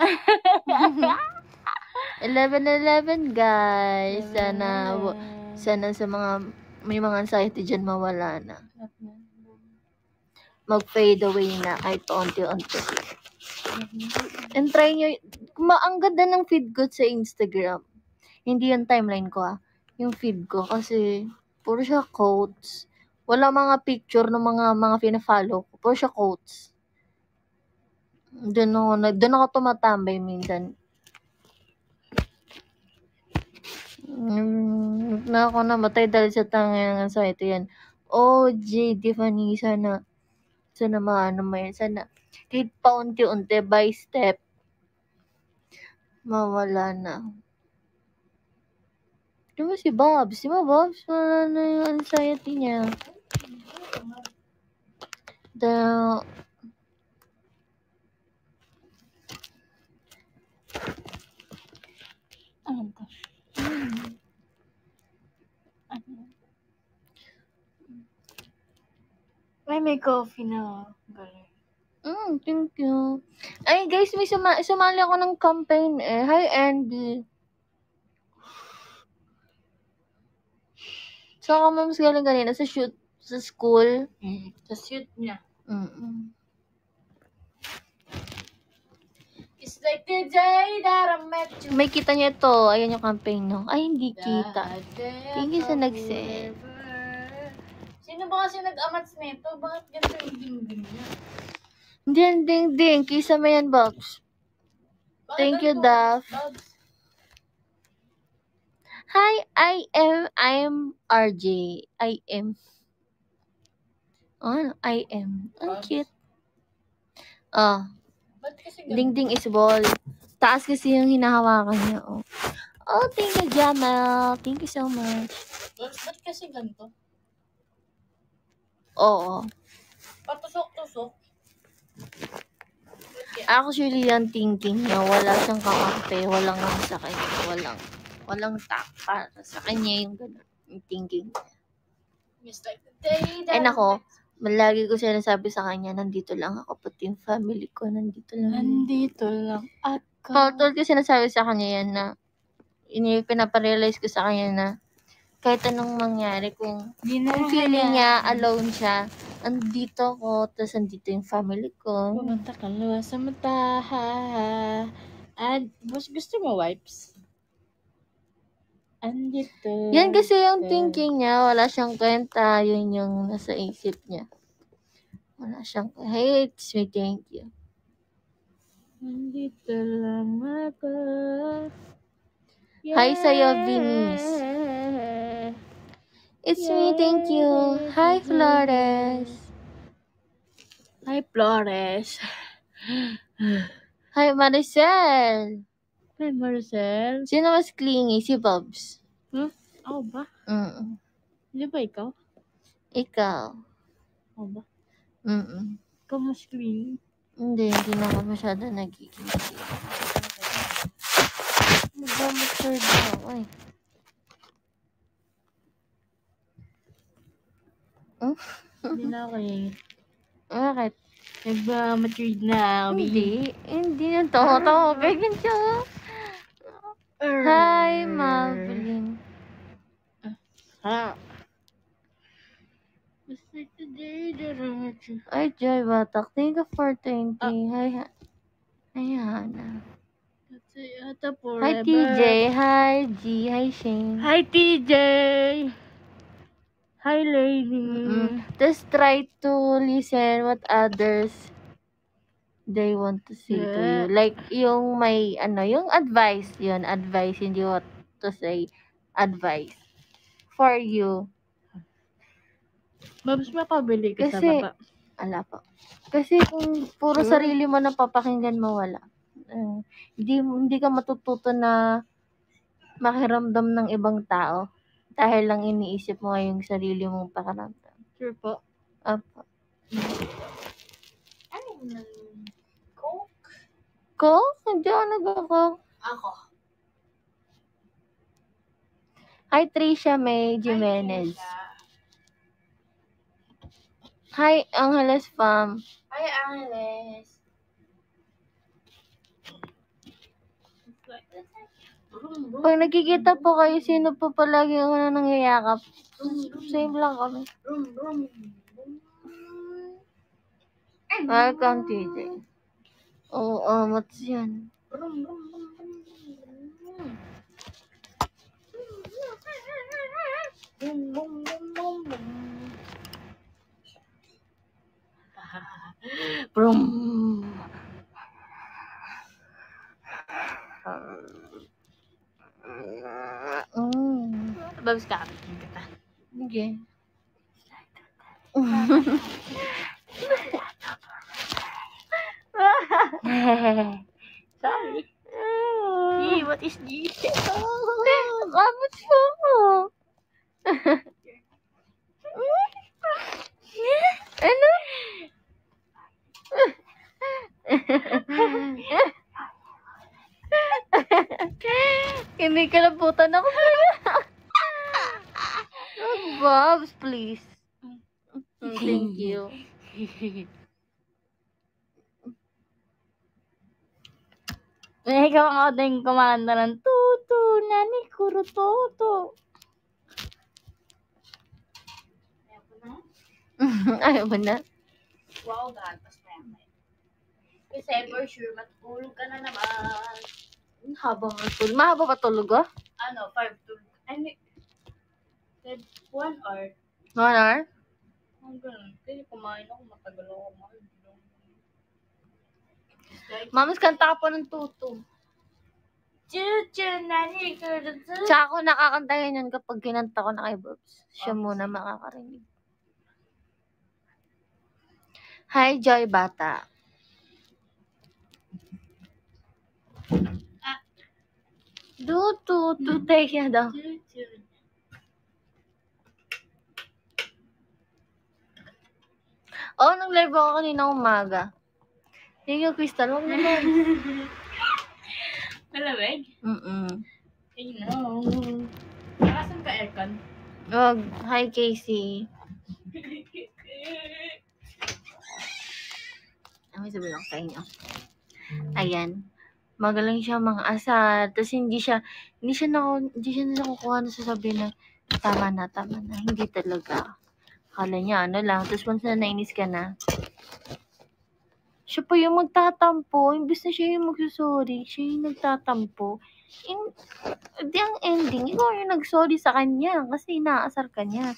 11-11 guys. Sana, sana sa mga, may mga anxiety dyan mawala na. Mag-fade away na kahit paunti-unti. And try nyo, ma- ang ganda ng feed ko sa Instagram. Hindi yung timeline ko ah. Yung feed ko kasi puro siya quotes. Wala mga picture ng mga mga fina-follow ko. Puro siya quotes. Doon ako, doon ako tumatambay minsan. Mm, na ako namatay dahil sa tangin ng anxiety yan. Oh, JD Fanny, sana, sana maano mo yan. Sana, kahit paunti-unti, by step, mawala na. Di ba si Bobs? Di ba Bobs? Wala na yung anxiety niya. The, Ano to? Ano? Ay, may coffee na. Galing. mm, thank you. Ay, guys, may suma sumali ako ng campaign eh. Hi, Andy. So, ako mas galing kanina sa shoot sa school. Mm. Sa suit niya. Mm-mm. It's like the day that I met you. May kita niya ito. Ayan yung campaign, no? Ay, hindi kita. Thank you sa nag-send. Sino ba kasi nag-amats nito? Bakit ganito yung ding-ding niya? Hindi yan, ding, ding. Kisa mo yan. Bakit Thank you. Babs. Hi, I am, I am RJ. I am. Oh, I am. Ang cute. Ah, Ba't kasi ganito? ding, ding is ball. Taas kasi yung hinahawakan niya, oh. Oh, thank you, Jamal. Thank you so much. Ba't, ba't kasi ganito? Oo. Patusok-tusok. Kaya? Actually, yung thinking niya, wala siyang kakampi, walang ang sa kanya, walang, walang tak para sa kanya yung gano'n, yung thinking niya. Like the day that nako. met Malagi ko sinasabi sa kanya, nandito lang ako, pati yung family ko, nandito lang. Nandito lang ako. Tulad ko sinasabi sa kanya yan na, ini pinaparealize ko sa kanya na, kahit anong mangyari, kung, Di na kung feeling niya, alone siya, andito ako, tapos andito yung family ko. Pumunta ka luwa sa mata. At, boss, gusto mo wipes? Andito. Yan kasi yung thinking niya, wala siyang kwenta, yun yung nasa isip niya. Wala siyang, hey, it's me, thank you. Andito lang ako. Hi sa'yo, Vinis. It's me, thank you. Hi, Flores. Hi, Flores. Hi, Maricel. Hi, Marcel. Sino mas clingy? Si Bobs. Ako ba? Mm Di ba ikaw? Ikaw. Ako ba? Mm Ikaw mas clean. Hindi, hindi na ako masyado nagiging na ako eh. Hindi na ako eh. Bakit? Nagba-matured na kami. Hindi. Hindi na. To. Ganyan siya. I met you. Ay, Joy Batak. Thank you for 20. Ah. Hi, ha- Hi, Hannah. That's it, ata Hi. TJ. Hi, G. Hi, Shane. Hi, TJ. Hi, lady. Mm. Just try to listen what others they want to say to you. Like, yung may, ano, yung advice yun. Advice, hindi what to say. Advice. For you. Babs, mapabili ka sa Kasi- baba. Ala po. Kasi kung puro Sure. sarili mo na papakinggan mo, wala. Eh, hindi, hindi ka matututo na makiramdam ng ibang tao dahil lang iniisip mo yung sarili mong pakiramdam. Sure po. Apo. Ano yun? Coke? Ko? Hindi ako nag-ako. Ako. Hi, Trisha May Jimenez. Hi, Angeles Fam. Hi, Angeles. Pag nakikita po kayo, sino po palagi ang una nangyayakap? Same lang kami. Welcome, TJ. Oh oh, matian. Brum. Mm. Bagus kami kita. Oke. Okay. Sorry. Hey, what is this? Kapit po mo. ano? Hindi ka nabutan ako. oh, Bobs, please. Thank you. Eh, ikaw ang ating kumanda ng tutu, nani, kuro, toto. Ayaw mo na? Wow, gatas na yan. Kasi for sure, matulog ka na naman. Ang Haba nga tulog. Mahaba pa tulog ah? Ano, five tulog. I mean, one hour. One hour? Ang ganun. Kasi kumain ako, matagal ako kumain. Mamas, kanta ka pa ng toto. Tsaka ako nakakanta yan kapag kinanta ko na kay Bobs. Siya muna makakarinig. Hi, Joy Bata. Ah. Do, tu, tu, take yan daw. Oh, nag-live ako kanina umaga. You, Crystal. Huwag naman. Malamig? Mm-mm. I know. Nakasan ka aircon? Wag. Hi, Casey. Ano may sabihin ako sa inyo? Ayan. Magaling siya mga asar. Tapos hindi siya, hindi siya na, hindi siya nakukuha na sasabihin na tama na, tama na. Hindi talaga. Akala niya, ano lang. Tapos once na nainis ka na, siya pa yung magtatampo. Imbis na siya yung magsusorry, siya yung nagtatampo. In, di ang ending, ikaw yung nagsorry sa kanya kasi inaasar ka niya.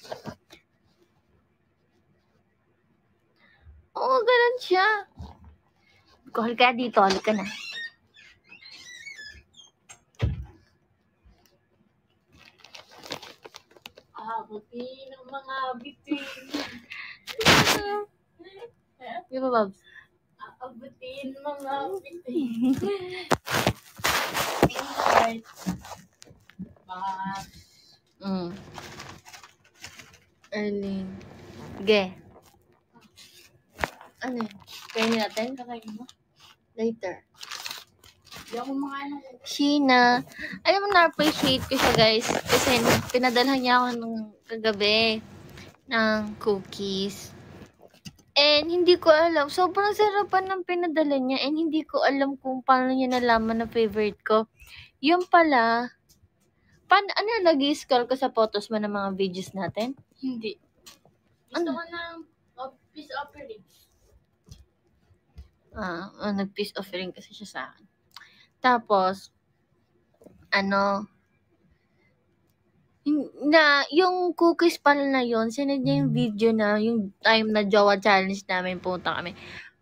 Oo, ganun siya. Call ka dito, halika na. Abuti ng mga bitin. Di ba, Babs? Aabutin mga bitin. Right. Mga Mm. Erling. Sige. Ano yun? Kainin natin? kakain mo. Later. Hindi ako makain Sheena. Alam mo, na-appreciate ko siya, guys. Kasi pinadalhan niya ako nung kagabi ng cookies. And hindi ko alam. Sobrang sarapan ng pinadala niya. And hindi ko alam kung paano niya nalaman na favorite ko. Yung pala, pan ano nag-scroll ko sa photos mo ng mga videos natin? Hindi. Gusto Ano? ko ng of peace offering. Ah, ah, nag-peace offering kasi siya sa akin. Tapos, ano, na, yung cookies pala na yun, sinad niya yung video na, yung time na Jowa Challenge namin, punta kami.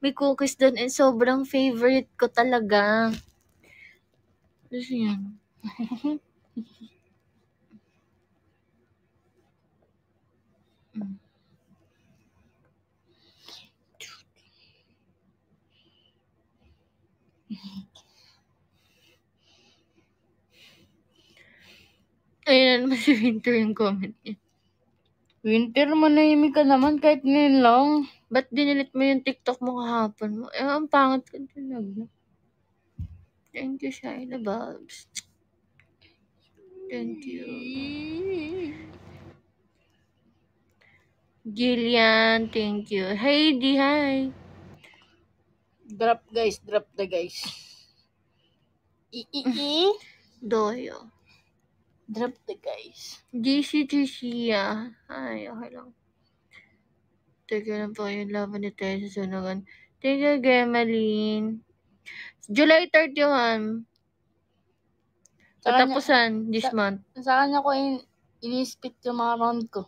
May cookies doon and sobrang favorite ko talaga. Tapos yan. Mm. Ayun na naman si Winter yung comment niya. Winter, manahimik ka naman kahit ngayon lang. Ba't dinilit mo yung TikTok mo kahapon mo? Eh, ang pangit ka tinag mo. Thank you, Shaila Babs. Thank you. Gillian, thank you. Heidi, hi. Drop guys, drop the guys. I, i, i. Doyo. Drop the guys. GC, GC, ah. Ay, okay lang. Teka lang po yung laban ni Tessa Sunugan. Thank you, Gemaline. July 31. Sa kanya, Katapusan this sa- month. sa kanya ko in, inispit yung mga round ko.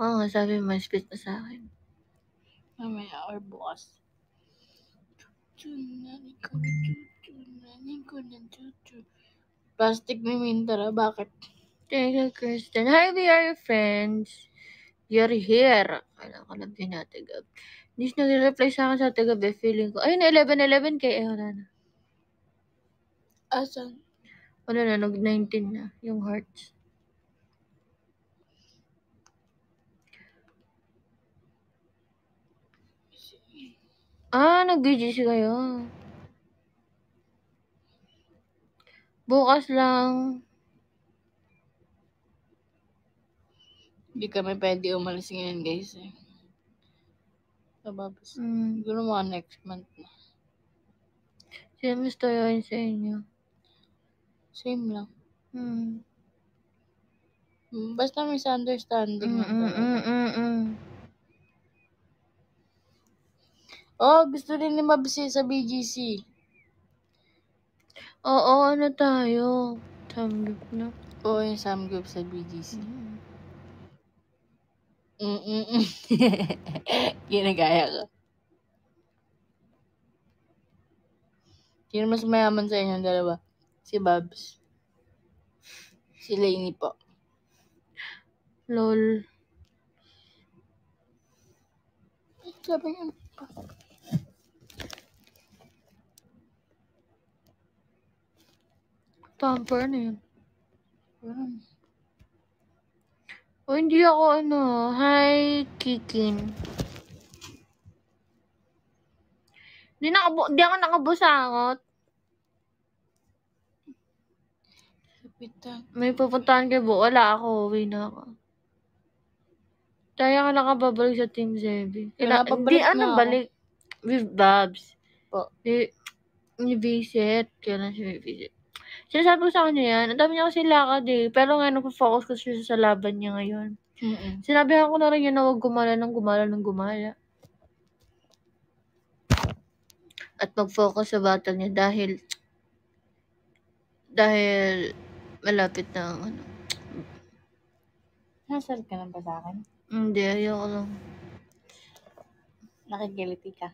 Oo nga, sabi mo, split na sa akin. Mamaya or bukas. Chuchunanin ko na chuchunanin ko na. Plastic ni Mintara, bakit? Thank you, Kristen. Hi, we are your friends. You're here. Kailangan ko lang din natin, Gab. Hindi siya nag-reply sa akin sa tagab. eh. Feeling ko, ayun, 11-11 kay eh, wala na. Asan? Wala na, nag-19 na. Yung hearts. Ah, nag-BGC kayo. Bukas lang. Hindi kami pwede umalis ngayon, guys. Eh. Sababas. Hmm. Siguro mga next month na. Sino gusto yun sa inyo? Same lang. Mm, Basta misunderstanding Mm, mm, mm, mm, mm. Oh, gusto rin ni Mabsi sa BGC. Oo, ano tayo? Samgyup na. Oo, yung Samgroup sa BGC. Mm. Mm-mm. Ginagaya ko. Sino mas mayaman sa inyong dalawa? Si Babs. Si Lainey po. Lol. Sabi niya. Pamper na yun. "Hmm, O, hindi ako ano. Hi, Kikin. Hindi, nakabu hindi ako nakabusangot. May pupuntahan kay Bu. Wala ako. Uwi na ako. Tayo ka nakababalik sa Team Zebi. Nakababalik hindi, na ano, balik. With Babs. Po. Di, ni-visit. Kailan siya may-visit? Sinasabi ko sa kanya yan. Ang dami niya kasi lakad eh. Pero nga, nagpo-focus ko siya sa laban niya ngayon. Mm-mm. Sinabi ko na rin yun na huwag gumala ng gumala ng gumala. At mag-focus sa battle niya dahil dahil malapit na ang ano. Nasal ka na ba sa akin? Hindi, ayoko lang. Nakikiliti ka.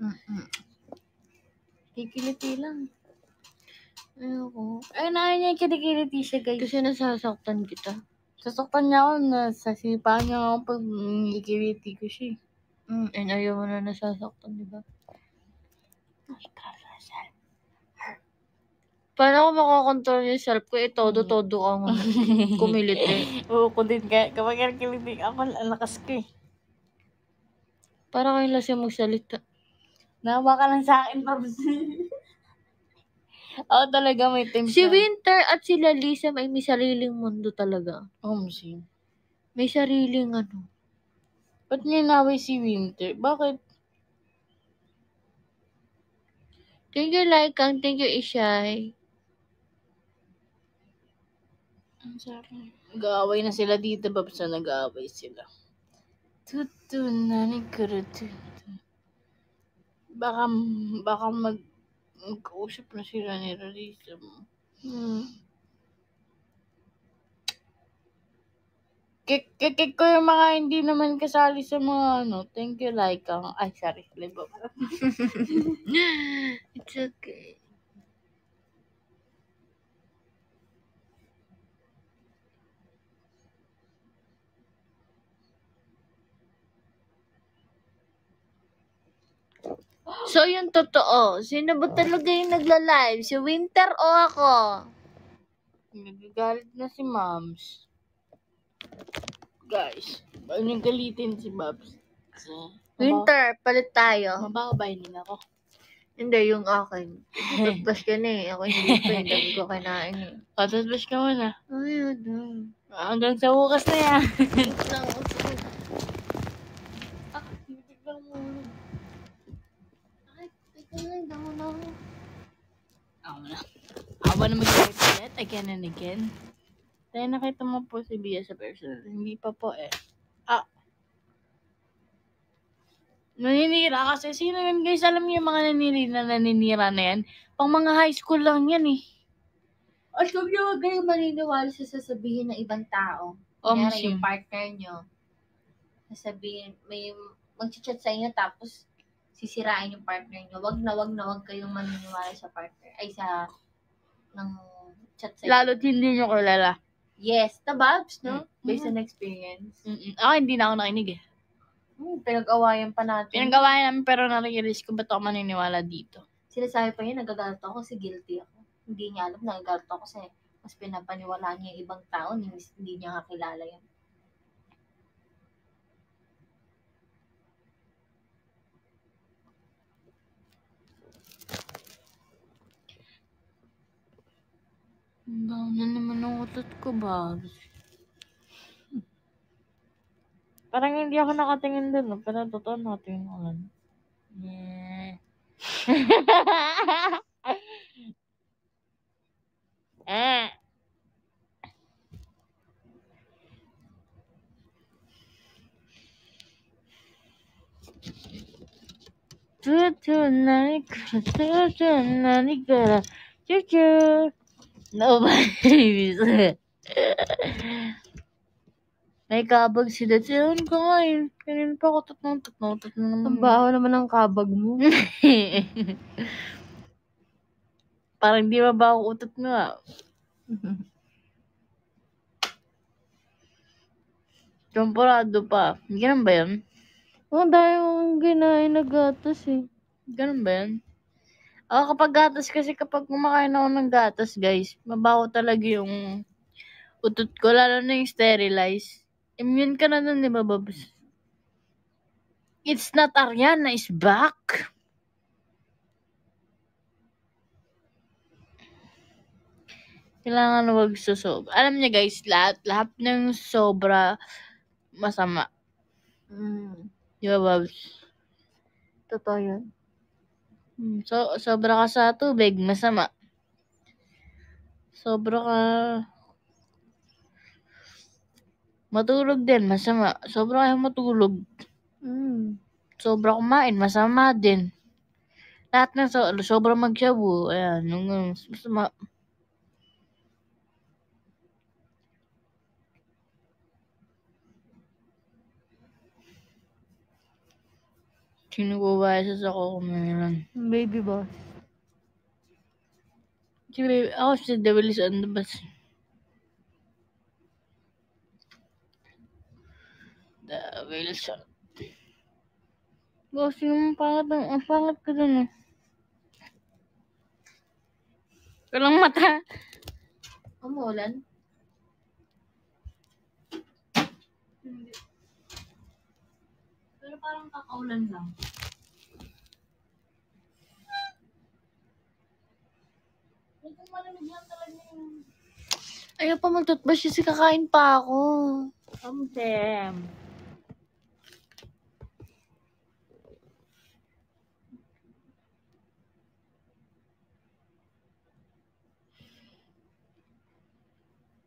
Mm-mm. Kikiliti lang. Ayoko. Ay, nakain niya yung kinikiliti siya, guys. Kasi nasasaktan kita. Sasaktan niya ako na sasipa niya ako pag nakikiliti ko siya. Mm, and ayaw mo na nasasaktan, di ba? Paano ko makokontrol yung self ko? Eh, todo-todo ka nga. Kumilit eh. Oo, ko din. Kaya, kapag nakikiliti ako, lakas ko eh. Para kayong lasing magsalita. Nawa ka lang sa akin, Babs. Oo, talaga may time Si. Winter at sila Lisa may, may sariling mundo talaga. Oh, machine. May sariling ano. Ba't niya naway si Winter? Bakit? Thank you, Laikang. Thank you, Ishay. Ang sabi. Nag-aaway na sila dito, Babs, na nag-aaway sila. Tutu na ni Kurutu. Baka, baka mag, mag-usap na sila ni Rarisa mo. Hmm. Kik, kik, kik ko yung mga hindi naman kasali sa mga ano. Thank you, Laika. Ay, sorry. Libo. It's okay. So, yung totoo, sino ba talaga yung nagla-live? Si Winter o ako? Nagagalit na si Moms. Guys, niyong galitin si Babs? Kasi, Winter, palit tayo. Mababainin ako. Hindi, yung akin. Tapos ka na eh. Ako hindi pa. Yung dami ko kinain eh. Patatbas ka muna. Ay, ano. Hanggang sa bukas na yan. Ah, biglang mo. Damo na ako. Ako na. Yet again and again. Dahil nakita mo po si Bia sa personal. Hindi pa po eh. Ah. Naninira kasi. Sino yun guys? Alam niyo yung mga naninira na naninira na yan? Pang mga high school lang yan eh. At huwag niyo huwag kayong maniniwala sa sasabihin ng ibang tao. Oh, Kunyari, Musim. yung partner nyo, sasabihin, may mag-chat sa inyo tapos sisirain yung partner nyo. Wag na wag na wag kayong maniniwala sa partner. Ay, sa ng chat sa. Lalo't hindi nyo kilala. Yes, the Babs, no? Mm. Based on experience. Mm-mm. Ako hindi na ako nakinig eh. Hmm, pinag-awayan pa natin. Pinagawa namin pero na-realize ko ba't ako maniniwala dito. Sinasabi pa niya, nagagalit ako kasi guilty ako. Hindi niya alam, nagagalit ako kasi mas pinapaniwalaan niya yung ibang tao, hindi, hindi niya kakilala yun. Да, но не мене вот это кубарь. Parang hindi ako nakatingin dun, no? pero totoo natin ako. Yeah. Mm. eh. Tutu nani kara, tutu nani kara, tutu. Nobody May kabag sila. Siyan ko ngayon. Kanina pa ako tatnong tatnong tatnong naman. Ang baho naman ng kabag mo. Parang di mabaho utot nga. Temporado pa. Ganun ba yun? Ang dami mong ginain na gatas eh. Ganun ba yun? Ako kapag gatas kasi kapag kumakain ako ng gatas guys, mabaho talaga yung utot ko. Lalo na yung sterilize. Immune ka na dun, di ba, Babs? It's not Ariana is back. Kailangan wag susob. Alam niya guys, lahat, lahat ng sobra masama. Mm. Di ba, Babs? Totoo yun. Hmm, So, sobra ka sa tubig, masama. Sobra ka... Matulog din, masama. Sobra kayong matulog. Mm. Sobra kumain, masama din. Lahat ng so, sobra magshabu, ayan, yung masama. Sino ko ba isa sa ko kumain? Baby boss. Si baby, ako si Devilis on the bus. Devilis on. Boss, yung pangat, ang ang pangat ko dun eh. Walang mata. Umulan? Hindi. Parang kakaulan lang. Ito malamig lang talaga yung Ayaw pa mag-toothbrush kasi kakain pa ako. Something.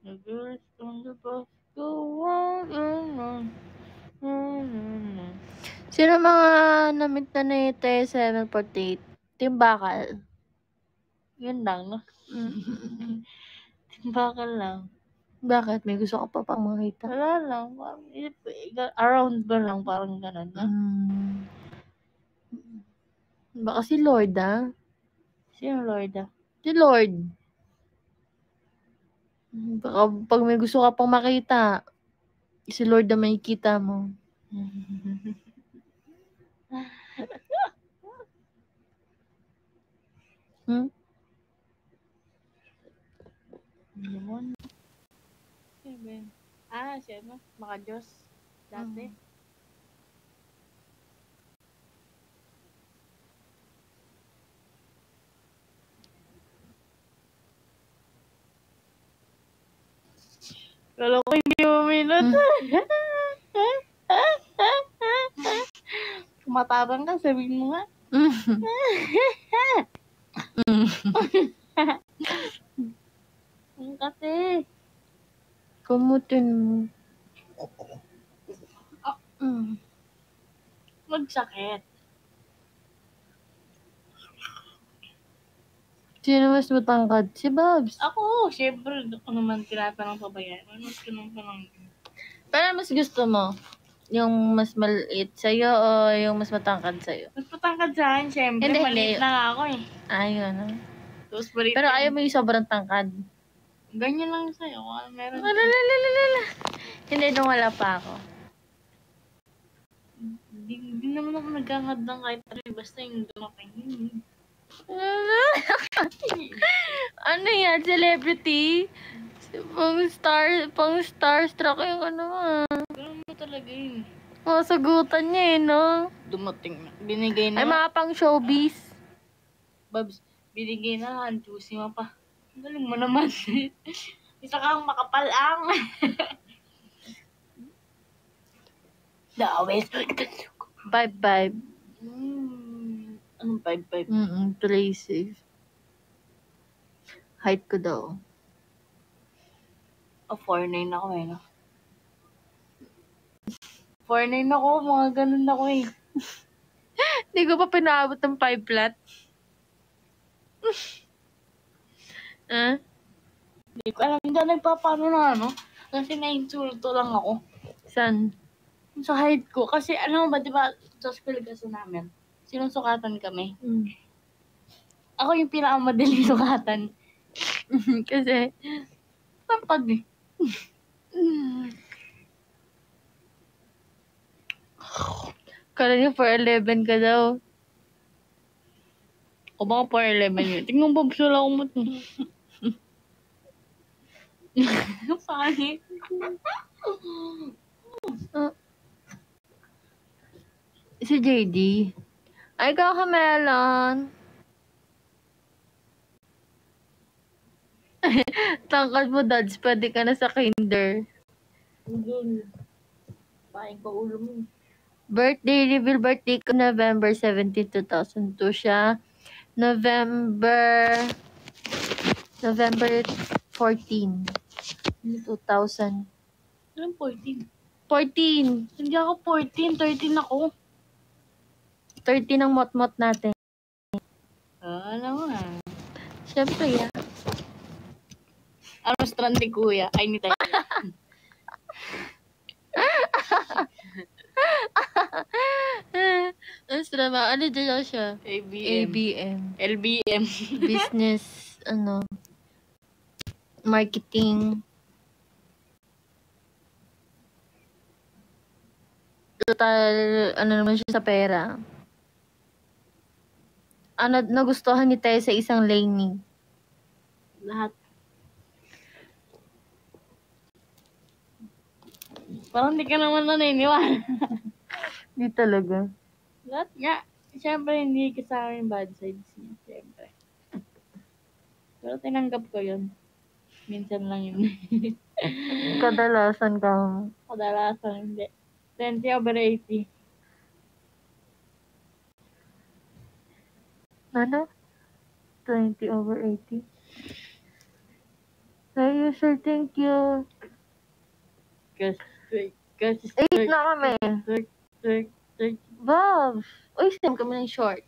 The girls on the bus go on and on. on and on. Sino mga namit na ni Te 748? Team Bakal. Yun lang, no? Timbakal lang. Bakit? May gusto ka pa pang makita? Wala lang. Parang, around ba lang, parang ganun. No? Mm. Baka si Lord, ah. Sino Lord ah? Si Lord. Baka pag may gusto ka pang makita, si Lord na makikita mo. Hmm? Yun? Ah, si ano? Mga Diyos. Dati. Mm. Kala ko hindi mo minot. Kumatarang ka, sabihin mo nga. kasi. Kumutin mo. Mm. Magsakit. Sino mas matangkad? Si Babs. Ako, syempre, ako naman tinatanong pa ba yan? Ano pa lang? Pero mas gusto mo? Yung mas maliit sa'yo o yung mas matangkad sa'yo? Mas patangkad sa akin, syempre. Hindi, maliit hindi. na nga ako eh. Ayun. Tapos maliit Pero ayaw mo yung sobrang tangkad. Ganyan lang sa'yo. Kung meron. Lalalala. Hindi, nung wala pa ako. Di, di naman ako nagkangad ng kahit ano. eh, Basta yung lumaki. ano yan? Celebrity? Pang star, pang starstruck yung ano ah. Talaga yun. Mga sagutan niya eh, no? Dumating na. Binigay na. Ay, mga pang showbiz. Babs, binigay na. Ang juicy mo pa. Ang galing mo naman. Isa kang makapalang. Dawes. Vibe, vibe. Hmm. Anong vibe vibe? Mm-mm, play safe. Height ko daw. Oh, 4'9 ako eh, no? 4'9 ako, mga ganun ako eh. Hindi ko pa pinaabot ng 5 flat. ah? Hindi ko alam, hindi ako nagpapano na ano. Kasi na-insulto lang ako. San? Sa height ko. Kasi alam mo ba, di ba, sa school kasi namin, sinusukatan kami. Mm. Ako yung pinakamadaling sukatan. Kasi, Tampad eh. Kala niyo 4'11 ka daw. O baka 4'11 yun. Tingnan mo, wala akong mat. Pangit. Si JD. Ay, ikaw ka melon. Tangkad mo, dads. Pwede ka na sa kinder. Hindi. Paing ko ulo mo. Birthday reveal birthday ko November 17, 2002 siya. November November 14 2000. Anong 14? 14. Hindi ako 14, 13 ako. 13 ang mot-mot natin. Ah, alam mo na. Siyempre, yeah. Ano strand ni kuya? Ay, ni tayo. Ano drama? Ano dyan siya? ABM. ABM. LBM. Business, ano, marketing. Total, ano naman siya sa pera. Ano, nagustuhan ni Tay sa isang laning. Lahat. Parang hindi ka naman naniniwala. Hindi talaga. Lahat nga. Siyempre, hindi kasama yung bad sides niya. Siyempre. Pero tinanggap ko yun. Minsan lang yun. Kadalasan ka. Kadalasan hindi. 20 over 80. Ano? 20 over 80. Hey, sir, thank you. Kasi, kasi, 8 na kami. Third, third, third. Wow! Uy, same kami ng short.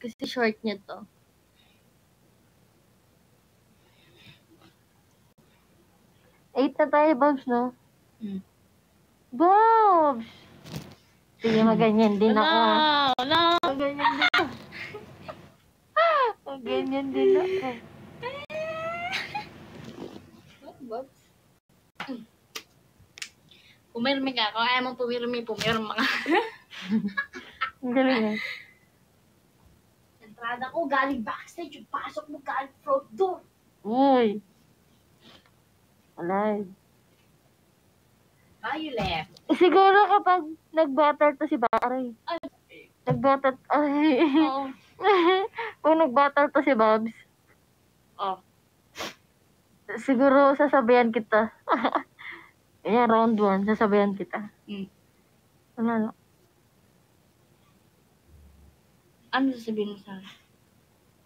Kasi short niya to. Eight na tayo, Bobs, no? Hmm. Bobs! Sige, maganyan din ako. ah. Wala! Maganyan din ako. Maganyan din ako. Bobs. Pumirmi ka. Kung ayaw mong pumirmi, pumirma ka. Ang galing eh. Entrada ko, galing backstage. Yung pasok mo, galing front door. Uy! Alive. Ah, you left. Siguro kapag nag-battle to si Barry. Ay. Nag-battle, ay. Oo. Kung nag-battle to si Bobs, Oh. siguro sasabayan kita. Ayan, round 1, sasabayan kita. Hmm. Wala na. Ano sasabihin mo sa akin?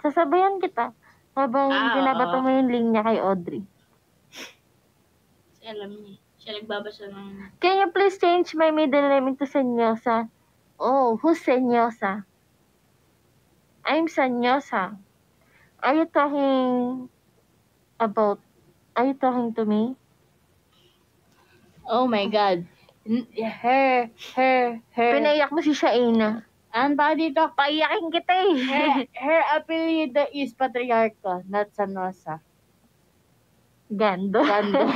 Sasabayan kita. Habang Ah, binabato mo yung link niya kay Audrey. Kasi alam niya. eh. Siya nagbabasa ng... Can you please change my middle name into Senyosa? Oh, who's Senyosa? I'm Senyosa. Are you talking about... Are you talking to me? Oh my God. N- Her, her, her. Pinaiyak mo si Shaina. Ano ba dito? Paiyakin kita eh. Her, her apelyido is Patriarca, not Sanosa. Gando. Gando.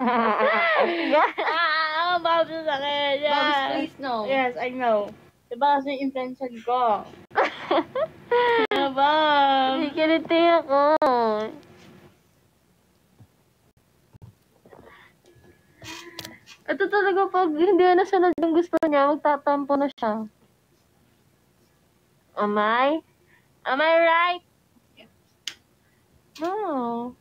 Yeah. ah, Babs sa akin. Yes. Babs, please no. Yes, I know. Diba kasi yung intention ko? diba? Kikiliti ako. Ito talaga pag hindi na sunod yung gusto niya, magtatampo na siya. Am I? Am I right? No.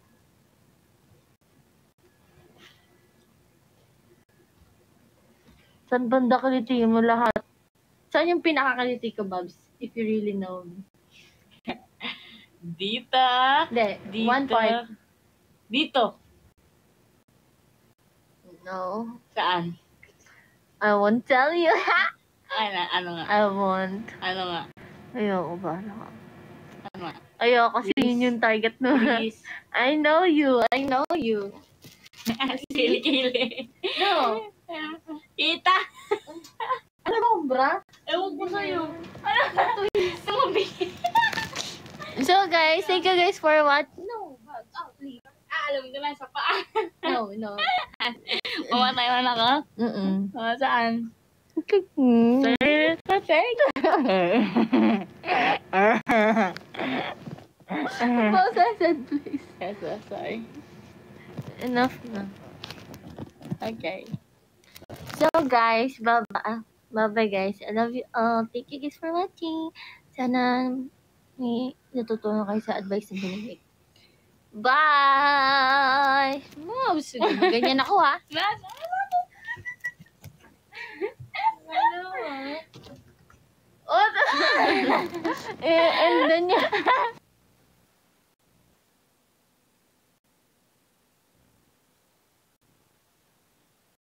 Saan banda kiliti mo lahat? Saan yung pinakakaliti ko, Babs? If you really know me. Dita. Hindi, one part. Dito. No. Saan? I won't tell you. Ano, ano nga? I won't. Ano nga? Ayoko ba? Ano nga? Ayoko kasi Please. yun yung target mo. Please. I know you. I know you. Kili-kili. No. Ita! Ano ba, bra? Ewan ko sa'yo. Ano? Sumabi. So guys, thank you guys for watching. No, alam ko na sa paa. no, no. Mamatay mo na ka? Mm-mm. Oh, saan? Mm. Pause I said please. Yes, yes, sorry. Enough na. Okay. So guys, bye-bye. Bye-bye guys. I love you all. Thank you guys for watching. Sana may natutunan kayo sa advice na binigay. Bye! Mouse, ganyan ako ha. Oh, eh, and then niya.